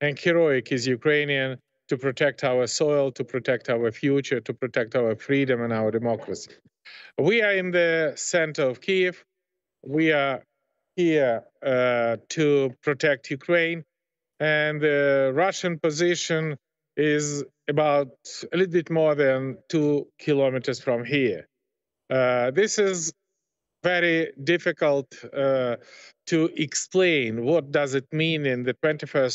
and heroic is Ukrainian to protect our soil, to protect our future, to protect our freedom and our democracy. We are in the center of Kiev. We are here uh, to protect Ukraine, and the Russian position is about a little bit more than two kilometers from here. Uh, this is very difficult uh, to explain what does it mean in the 21st